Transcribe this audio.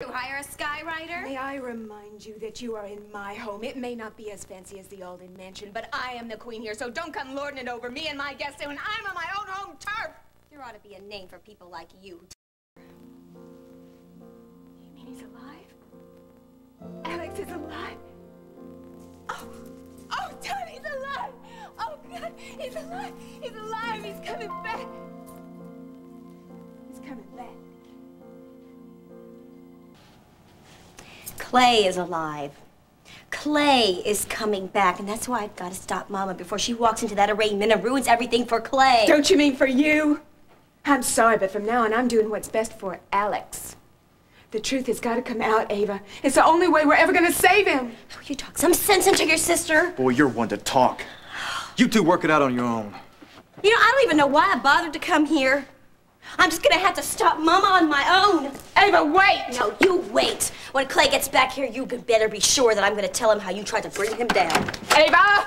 You hire a skywriter? May I remind you that you are in my home. It may not be as fancy as the Alden Mansion, but I am the queen here, so don't come lording it over me and my guests when I'm on my own home turf. There ought to be a name for people like you. You mean he's alive? Alex is alive? Oh, oh, Don, he's alive! Oh, God, he's alive! He's alive! He's coming back! Clay is alive. Clay is coming back, and that's why I've got to stop Mama before she walks into that arraignment and ruins everything for Clay. Don't you mean for you? I'm sorry, but from now on, I'm doing what's best for Alex. The truth has got to come out, Ava. It's the only way we're ever going to save him. Oh, you talk some sense into your sister. Boy, you're one to talk. You two work it out on your own. You know, I don't even know why I bothered to come here. I'm just gonna have to stop Mama on my own. Ava, wait! No, you wait. When Clay gets back here, you better be sure that I'm gonna tell him how you tried to bring him down. Ava!